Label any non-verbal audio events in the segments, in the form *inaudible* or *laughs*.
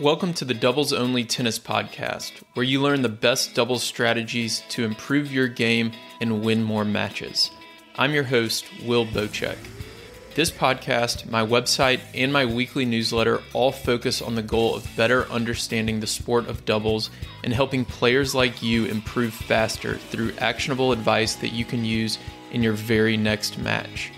Welcome to the Doubles Only Tennis Podcast, where you learn the best doubles strategies to improve your game and win more matches. I'm your host, Will Boucek. This podcast, my website, and my weekly newsletter all focus on the goal of better understanding the sport of doubles and helping players like you improve faster through actionable advice that you can use in your very next match.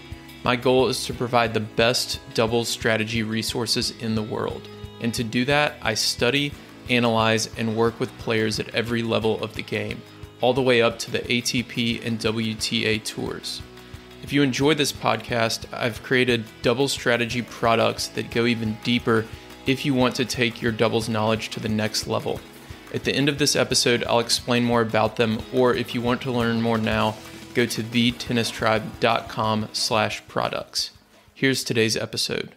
My goal is to provide the best doubles strategy resources in the world. And to do that, I study, analyze, and work with players at every level of the game, all the way up to the ATP and WTA tours. If you enjoy this podcast, I've created double strategy products that go even deeper if you want to take your doubles knowledge to the next level. At the end of this episode, I'll explain more about them, or if you want to learn more now, go to thetennistribe.com slash products. Here's today's episode.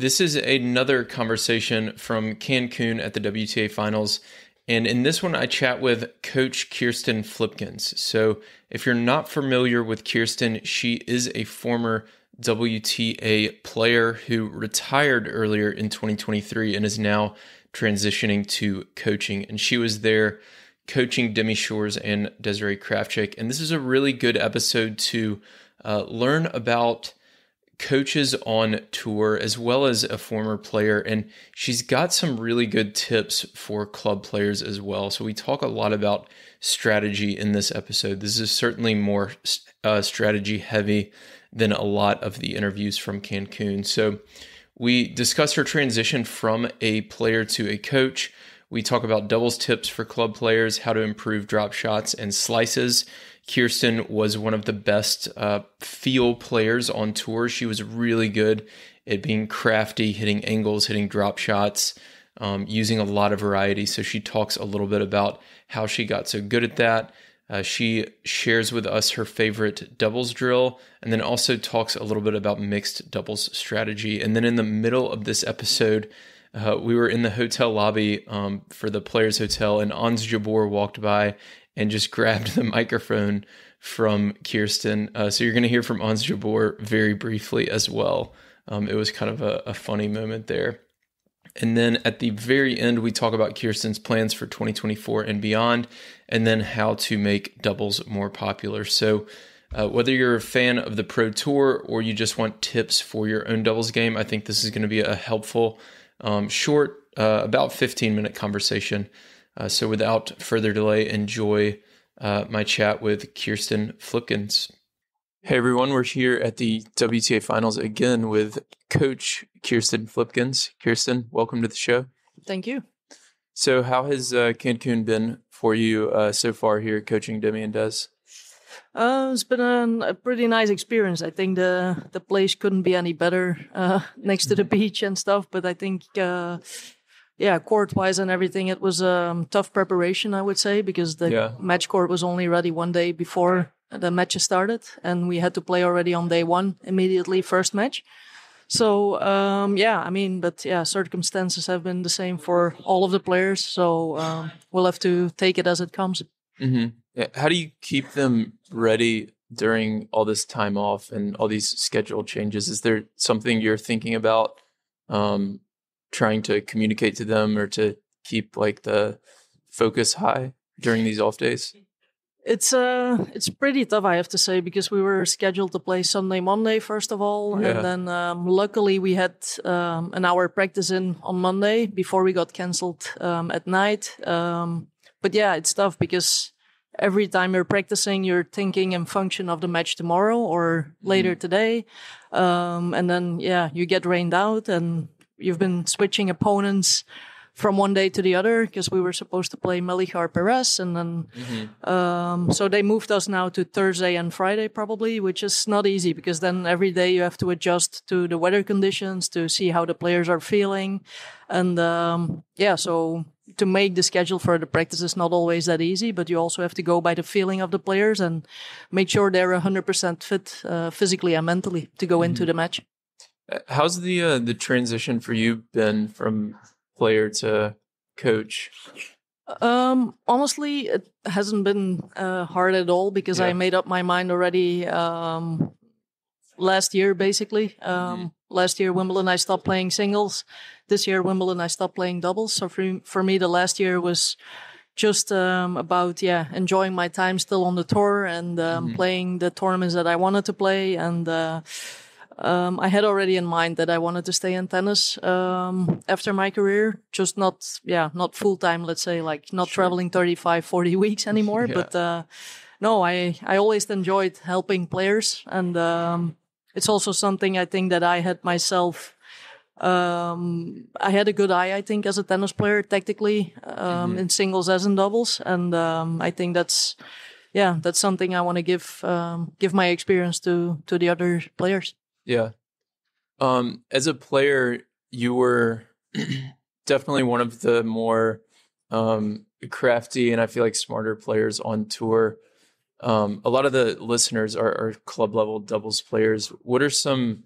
This is another conversation from Cancun at the WTA Finals, and in this one, I chat with Coach Kirsten Flipkens. So, if you're not familiar with Kirsten, she is a former WTA player who retired earlier in 2023 and is now transitioning to coaching. And she was there coaching Demi Schuurs and Desirae Krawczyk. And this is a really good episode to uh, learn about coaches on tour as well as a former player and she's got some really good tips for club players as well. So we talk a lot about strategy in this episode. This is certainly more uh, strategy heavy than a lot of the interviews from cancun. So we discuss her transition from a player to a coach we talk about doubles tips for club players how to improve drop shots and slices Kirsten was one of the best uh, feel players on tour. She was really good at being crafty, hitting angles, hitting drop shots, um, using a lot of variety. So she talks a little bit about how she got so good at that. Uh, she shares with us her favorite doubles drill and then also talks a little bit about mixed doubles strategy. And then in the middle of this episode, uh, we were in the hotel lobby um, for the Players Hotel, and Ons Jabeur walked by and just *laughs* grabbed the microphone from Kirsten. Uh, so you're going to hear from Ons Jabeur very briefly as well. Um, it was kind of a, a, funny moment there. And then at the very end, we talk about Kirsten's plans for 2024 and beyond, and then how to make doubles more popular. So, uh, whether you're a fan of the Pro Tour or you just want tips for your own doubles game, I think this is going to be a helpful, um, short, uh, about 15 minute conversation uh, so without further delay, enjoy uh, my chat with Kirsten Flipkens. Hey everyone, we're here at the WTA Finals again with Coach Kirsten Flipkens. Kirsten, welcome to the show. Thank you. So, how has uh, Cancun been for you uh, so far here, coaching Demi and Des? Uh, it's been a, a, pretty nice experience. I think the the place couldn't be any better uh, *laughs* next to the mm-hmm. beach and stuff. But I think uh, yeah, court wise and everything, it was a um, tough preparation, I would say, because the yeah. match court was only ready one day before the matches started, and we had to play already on day one immediately, first match. So um, yeah, I mean, but yeah, circumstances have been the same for all of the players, so um, we'll have to take it as it comes. Mm-hmm. How do you keep them ready during all this time off and all these schedule changes? Is there something you're thinking about? Um, trying to communicate to them or to keep like the focus high during these off days? It's uh it's pretty tough I have to say because we were scheduled to play Sunday Monday first of all yeah. and then um, luckily we had um, an hour practice in on Monday before we got cancelled um, at night um, but yeah it's tough because every time you're practicing you're thinking in function of the match tomorrow or later mm. today um, and then yeah you get rained out and you've been switching opponents from one day to the other because we were supposed to play Melichar Perez and then mm-hmm. um, so they moved us now to Thursday and Friday probably which is not easy because then every day you have to adjust to the weather conditions to see how the players are feeling and um, yeah so to make the schedule for the practice is not always that easy but you also have to go by the feeling of the players and make sure they're 100% fit uh, physically and mentally to go mm-hmm. into the match How's the uh, the transition for you been from player to coach? Um, honestly, it hasn't been uh, hard at all because yeah. I made up my mind already. Um, last year, basically. Um, mm-hmm. Last year, Wimbledon, I stopped playing singles. This year, Wimbledon, I stopped playing doubles. So for, for me, the last year was just um, about yeah enjoying my time still on the tour and um, mm-hmm. playing the tournaments that I wanted to play and uh, um, I had already in mind that I wanted to stay in tennis um, after my career, just not, yeah, not full time, let's say, like not sure. traveling 35, 40 *laughs* weeks *laughs* anymore. yeah. But uh, no, I, I always enjoyed helping players. And um, it's also something I think that I had myself. Um, I had a good eye, I think, as a tennis player, tactically, um, mm-hmm. in singles as in doubles. And um, I think that's, yeah, that's something I want to give um, give my experience to to the other players. Yeah. Um, as a player, you were *clears throat* definitely one of the more um, crafty and I feel like smarter players on tour. Um, a lot of the listeners are, are, club level doubles players. What are some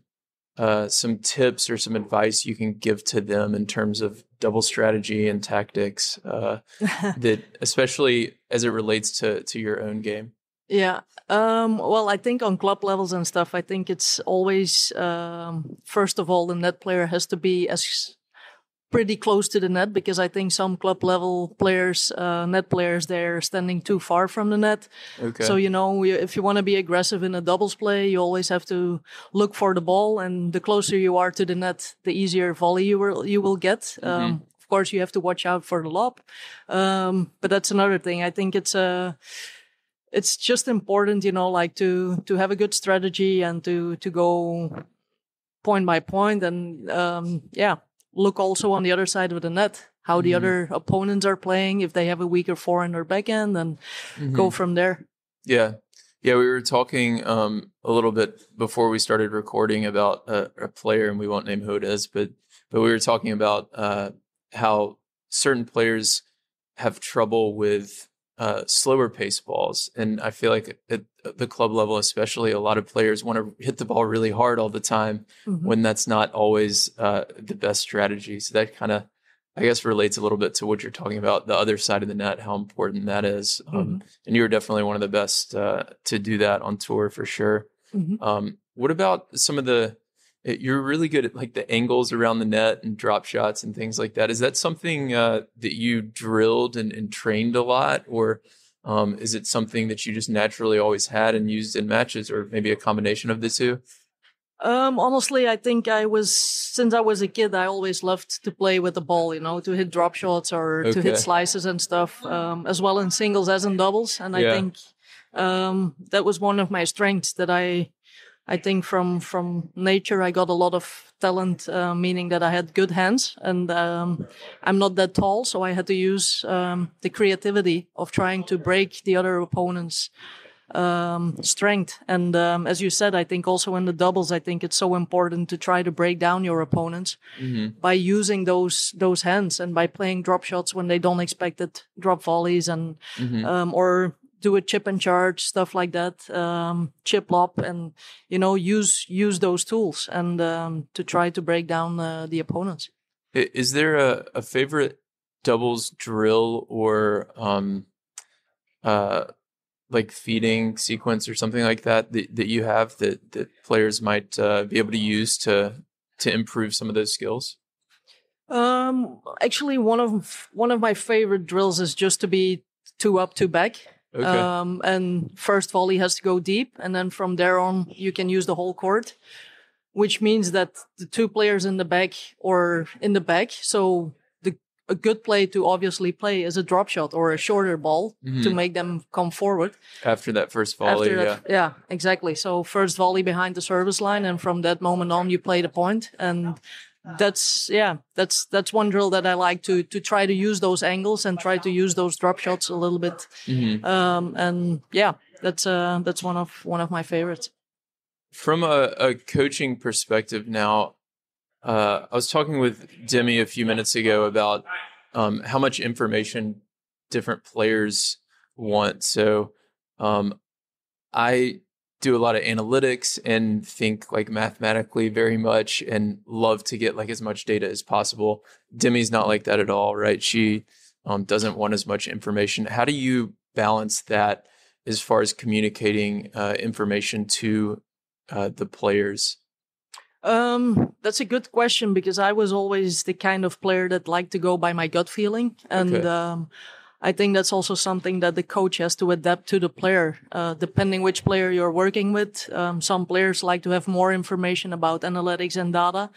uh, some tips or some advice you can give to them in terms of double strategy and tactics uh, *laughs* that, especially as it relates to to your own game? Yeah. Um, well, I think on club levels and stuff, I think it's always, um, first of all, the net player has to be as pretty close to the net because I think some club level players, uh, net players, they're standing too far from the net. Okay. So, you know, if you want to be aggressive in a doubles play, you always have to look for the ball. And the closer you are to the net, the easier volley you will, you will get. Mm-hmm. Um, of course, you have to watch out for the lob. Um, but that's another thing. I think it's a, it's just important, you know, like to to have a good strategy and to to go point by point and um, yeah, look also on the other side of the net how the mm-hmm. other opponents are playing if they have a weaker forehand or backhand and mm-hmm. go from there. Yeah. Yeah, we were talking um, a little bit before we started recording about a, a, player, and we won't name who it is, but but we were talking about uh, how certain players have trouble with uh, slower pace balls. And I feel like at the club level, especially, a lot of players want to hit the ball really hard all the time mm-hmm. when that's not always uh, the best strategy. So that kind of, I guess, relates a little bit to what you're talking about the other side of the net, how important that is. Um, mm-hmm. and you're definitely one of the best uh, to do that on tour for sure. Mm-hmm. Um, what about some of the you're really good at like the angles around the net and drop shots and things like that. Is that something uh, that you drilled and, and, trained a lot, or um, is it something that you just naturally always had and used in matches, or maybe a combination of the two? Um, honestly, I think I was since I was a kid. I always loved to play with the ball, you know, to hit drop shots or okay. to hit slices and stuff, um, as well in singles as in doubles. And I think um, that was one of my strengths that I I think from from nature I got a lot of talent, uh, meaning that I had good hands, and um, I'm not that tall, so I had to use um, the creativity of trying to break the other opponent's um, strength. And um, as you said, I think also in the doubles, I think it's so important to try to break down your opponents mm-hmm. by using those those hands and by playing drop shots when they don't expect it, drop volleys, and mm-hmm. Um, or do a chip and charge stuff like that um, chip lob and you know use use those tools and um, to try to break down uh, the opponents. Is there a, a favorite doubles drill or um, uh, like feeding sequence or something like that that, that you have that, that players might uh, be able to use to to improve some of those skills? Um actually one of one of my favorite drills is just to be two up two back Okay. Um, and first volley has to go deep, and then from there on, you can use the whole court, which means that the two players in the back or in the back. So the a good play to obviously play is a drop shot or a shorter ball mm-hmm. to make them come forward after that first volley. After yeah, yeah, exactly. So first volley behind the service line, and from that moment on, you play the point and that's yeah that's that's one drill that i like to to try to use those angles and try to use those drop shots a little bit. Mm-hmm. um, and yeah that's uh that's one of one of my favorites. From a, a coaching perspective now uh, i was talking with demi a few minutes ago about um, how much information different players want. So um, i do a lot of analytics and think like mathematically very much and love to get like as much data as possible. Demi's not like that at all, right? She um, doesn't want as much information. How do you balance that as far as communicating uh, information to uh, the players? Um, that's a good question because I was always the kind of player that liked to go by my gut feeling, and Okay. um, I think that's also something that the coach has to adapt to the player, uh, depending which player you're working with. Um, some players like to have more information about analytics and data,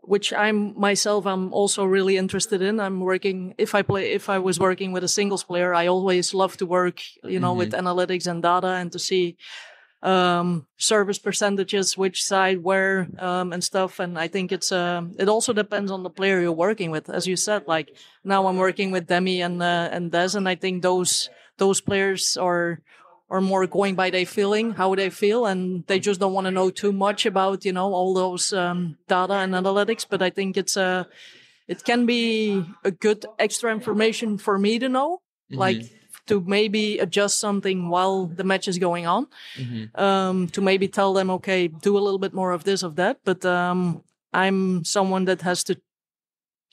which I'm myself I'm also really interested in. I'm working if I play if I was working with a singles player, I always love to work, you know, with analytics and data and to see um service percentages which side where um and stuff. And i think it's um it also depends on the player you're working with. As you said like now i'm working with demi and uh, and des and i think those those players are are more going by their feeling how they feel and they just don't want to know too much about you know all those um data and analytics. But i think it's a it can be a good extra information for me to know. Like to maybe adjust something while the match is going on um, to maybe tell them, okay, do a little bit more of this, of that. But um, I'm someone that has to,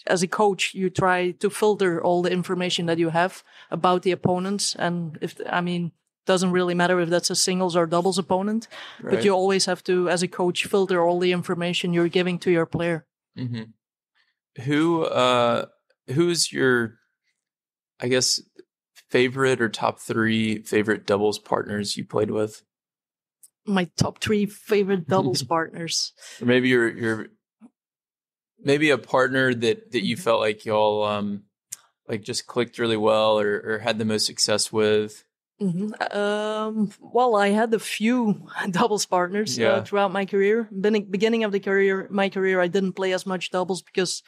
as a coach, you try to filter all the information that you have about the opponents. And if, I mean, doesn't really matter if that's a singles or doubles opponent, but you always have to, as a coach, filter all the information you're giving to your player. hmm Who uh who's your I guess favorite or top three favorite doubles partners you played with? My top three favorite doubles *laughs* partners. Or maybe your your maybe a partner that that you felt like y'all um like just clicked really well or, or had the most success with. Hmm Um, well, I had a few *laughs* doubles partners Yeah. uh, throughout my career. Beginning, beginning of the career, my career, I didn't play as much doubles because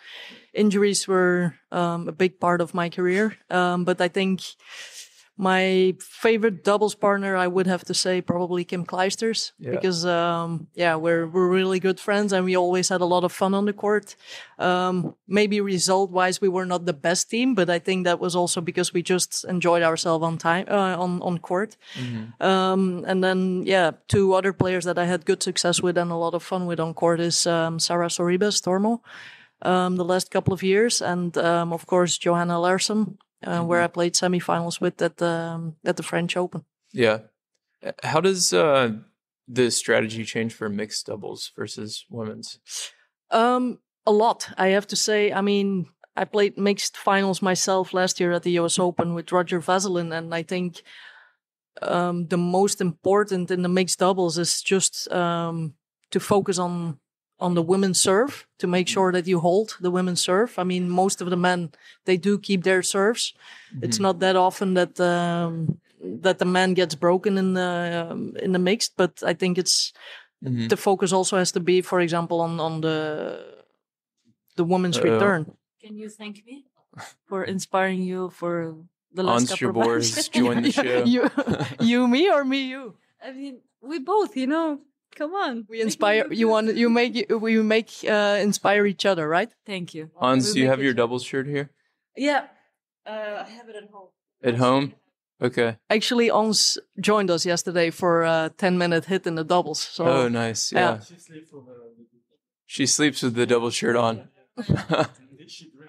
injuries were um, a big part of my career. Um, but I think my favorite doubles partner, I would have to say, probably Kim Clijsters, Yeah. because um, yeah, we're we're really good friends and we always had a lot of fun on the court. Um, maybe result wise, we were not the best team, but I think that was also because we just enjoyed ourselves on time uh, on on court. Um, and then yeah, two other players that I had good success with and a lot of fun with on court is um, Sara Sorribes Tormo. Um, the last couple of years, and um, of course Johanna Larsson, uh, where I played semifinals with at the at the French Open. Yeah. Uh, How does uh the strategy change for mixed doubles versus women's? Um, a lot, I have to say. I mean, I played mixed finals myself last year at the US *laughs* Open with Roger-Vasselin, and I think um, the most important in the mixed doubles is just um, to focus on on the women's serve to make sure that you hold the women's serve. I mean, most of the men they do keep their serves. It's not that often that um, that the man gets broken in the um, in the mixed, but I think it's Mhm. the focus also has to be, for example, on on the the woman's Uh-oh. return. Can you thank me for inspiring you for the last Ons couple of Jabeur months? has joined the *laughs* show. you, *laughs* you, me, or me, you? I mean, we both, you know. Come on. We inspire. You want you make we make uh, inspire each other, right? Thank you. Ons, We do you have your doubles shirt here Yeah. Uh, I have it at home. at home? Okay. Actually, Ons joined us yesterday for a ten minute hit in the doubles. So oh, nice. Yeah. yeah. She sleeps with the double shirt on. *laughs* *laughs*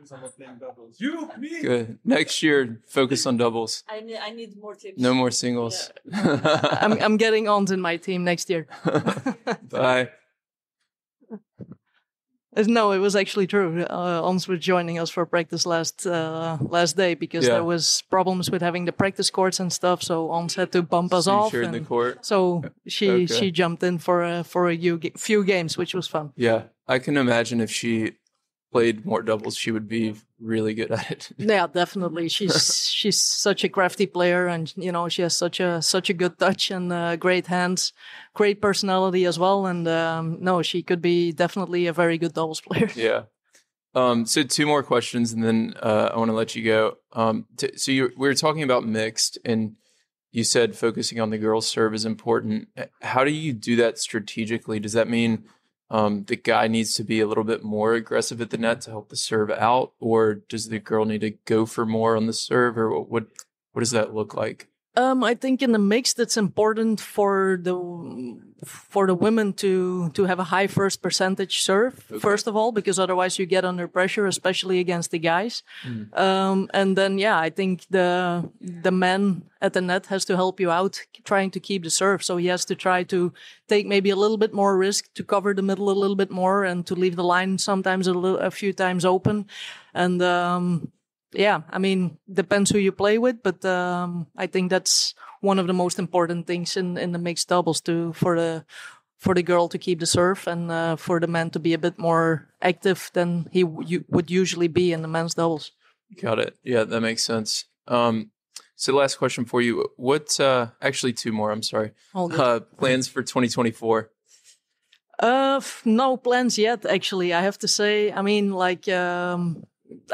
she dreams about playing doubles. You, me. Good. Next year, focus on doubles. I need, I need more tips. No more singles. *laughs* I'm I'm getting Ons in my team next year. *laughs* Bye. Uh, No, it was actually true. Uh, Ons was joining us for practice last uh, last day because Yeah. there was problems with having the practice courts and stuff. So Ons had to bump us So you off. shared the court. so she Okay. she jumped in for a for a few games, which was fun. Yeah, I can imagine if she played more doubles, she would be really good at it. *laughs* Yeah, definitely. She's she's such a crafty player, and you know she has such a such a good touch and uh, great hands, great personality as well. And um, no, she could be definitely a very good doubles player. *laughs* yeah. Um, so two more questions, and then uh, I want to let you go. Um, t- so you we were talking about mixed, and you said focusing on the girls' serve is important. How do you do that strategically? Does that mean um, the guy needs to be a little bit more aggressive at the net to help the serve out, or does the girl need to go for more on the serve, or what? What does that look like? Um, I think in the mix, it's important for the for the women to to have a high first percentage serve okay. first of all, because otherwise you get under pressure, especially against the guys. Mm. Um, and then yeah, I think the the man at the net has to help you out trying to keep the serve. So he has to try to take maybe a little bit more risk to cover the middle a little bit more and to leave the line sometimes a little a few times open. And um, yeah, I mean, depends who you play with, but um, I think that's one of the most important things in, in the mixed doubles to for the for the girl to keep the serve and uh, for the man to be a bit more active than he w- would usually be in the men's doubles. Got it. Yeah, that makes sense. Um, so, last question for you: What? Uh, actually, two more. I'm sorry. Uh, plans for 2024. Uh, no plans yet. Actually, I have to say. I mean, like, um,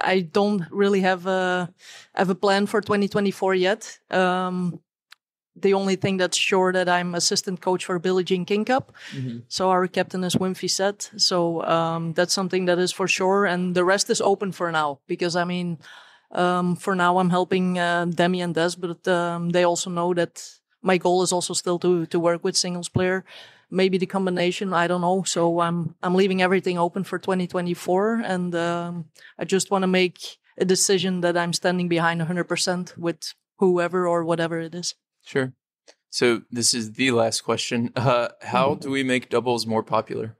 I don't really have a have a plan for 2024 yet. Um, the only thing that's sure that I'm assistant coach for Billie Jean King Cup. Mm-hmm. So our captain is Wim Fissette. So um, that's something that is for sure, and the rest is open for now because I mean, um, for now I'm helping uh, Demi and Des, but um, they also know that my goal is also still to to work with singles player maybe the combination. I don't know. So I'm I'm leaving everything open for 2024, and um, I just want to make a decision that I'm standing behind 100% with whoever or whatever it is. Sure. So this is the last question. *laughs* Uh, how do we make doubles more popular?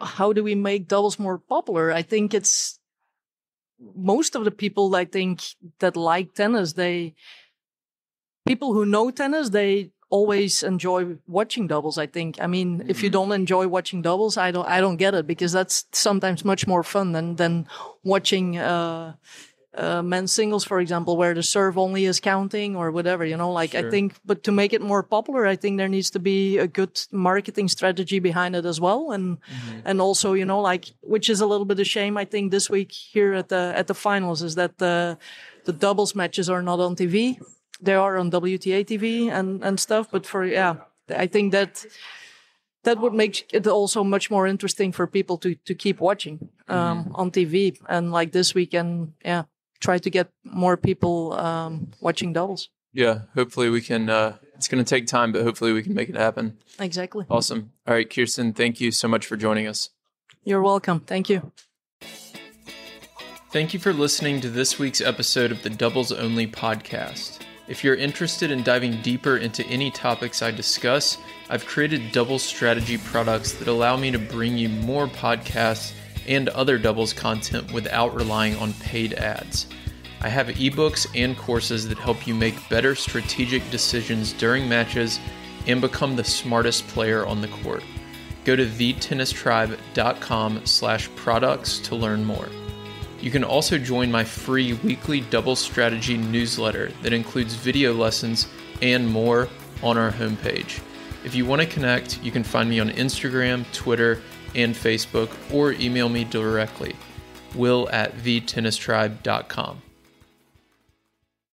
How do we make doubles more popular? I think it's most of the people I think that like tennis, they people who know tennis, they always enjoy watching doubles. I think. I mean, mm-hmm. if you mm-hmm. don't enjoy watching doubles, I don't. I don't get it because that's sometimes much more fun than than watching. Uh, uh, men's singles, for example, where the serve only is counting or whatever, you know, like sure. I think, but to make it more popular, I think there needs to be a good marketing strategy behind it as well. And, mm-hmm. and also, you know, like, which is a little bit of shame, I think this week here at the, at the finals is that the, the doubles matches are not on TV they are on WTA TV and and stuff. But for yeah, I think that that would make it also much more interesting for people to to keep watching um, mm. on TV. And like this weekend, yeah, try to get more people um, watching doubles. Yeah, hopefully we can. Uh, it's going to take time, but hopefully we can make it happen. Exactly. Awesome. All right, Kirsten, thank you so much for joining us. You're welcome. Thank you. Thank you for listening to this week's episode of the Doubles Only podcast. If you're interested in diving deeper into any topics I discuss, I've created double strategy products that allow me to bring you more podcasts and other doubles content without relying on paid ads. I have ebooks and courses that help you make better strategic decisions during matches and become the smartest player on the court. Go to thetennistribe.com slash products to learn more. You can also join my free weekly double strategy newsletter that includes video lessons and more on our homepage. If you want to connect, you can find me on Instagram, Twitter, and Facebook, or email me directly, will at thetennistribe.com.